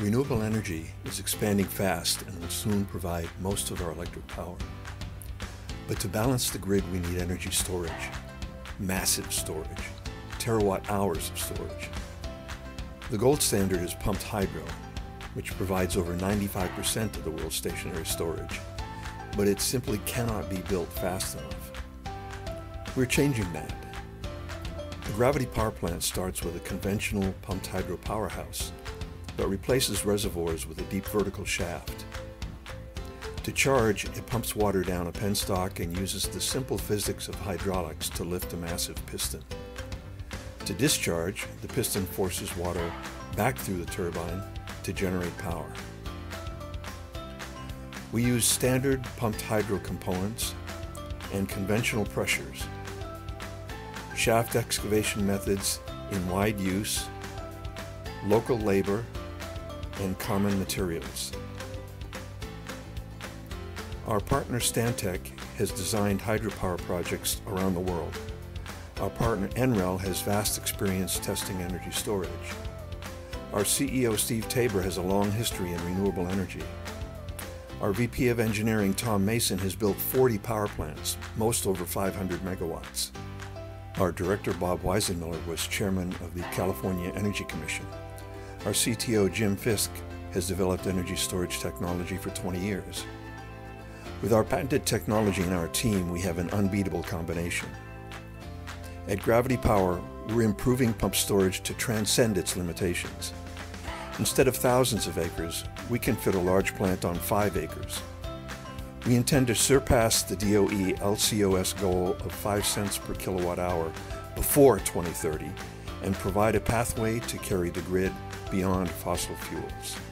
Renewable energy is expanding fast and will soon provide most of our electric power. But to balance the grid, we need energy storage, massive storage, terawatt hours of storage. The gold standard is pumped hydro, which provides over 95% of the world's stationary storage, but it simply cannot be built fast enough. We're changing that. The gravity power plant starts with a conventional pumped hydro powerhouse, but replaces reservoirs with a deep vertical shaft. To charge, it pumps water down a penstock and uses the simple physics of hydraulics to lift a massive piston. To discharge, the piston forces water back through the turbine to generate power. We use standard pumped hydro components and conventional pressures shaft excavation methods in wide use, local labor, and common materials. Our partner Stantec has designed hydropower projects around the world. Our partner NREL has vast experience testing energy storage. Our CEO Steve Tabor has a long history in renewable energy. Our VP of Engineering Tom Mason has built 40 power plants, most over 500 megawatts. Our director, Bob Weisenmiller, was chairman of the California Energy Commission. Our CTO, Jim Fiske, has developed energy storage technology for 20 years. With our patented technology and our team, we have an unbeatable combination. At Gravity Power, we're improving pump storage to transcend its limitations. Instead of thousands of acres, we can fit a large plant on five acres. We intend to surpass the DOE LCOS goal of 5 cents per kilowatt hour before 2030 and provide a pathway to carry the grid beyond fossil fuels.